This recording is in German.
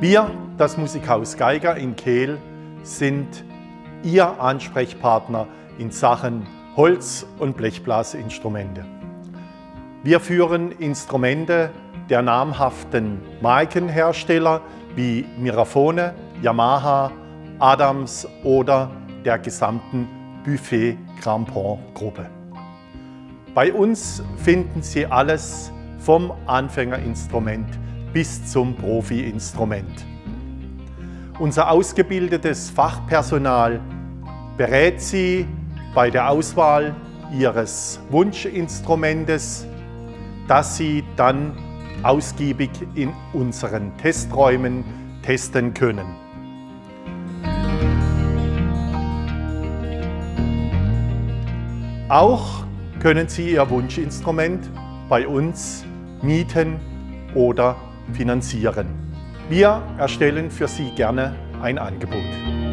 Wir, das Musikhaus Geiger in Kehl, sind Ihr Ansprechpartner in Sachen Holz- und Blechblasinstrumente. Wir führen Instrumente der namhaften Markenhersteller wie Mirafone, Yamaha, Adams oder der gesamten Buffet Crampon Gruppe. Bei uns finden Sie alles vom Anfängerinstrument bis zum Profi-Instrument. Unser ausgebildetes Fachpersonal berät Sie bei der Auswahl Ihres Wunschinstrumentes, das Sie dann ausgiebig in unseren Testräumen testen können. Auch können Sie Ihr Wunschinstrument bei uns mieten oder finanzieren. Wir erstellen für Sie gerne ein Angebot.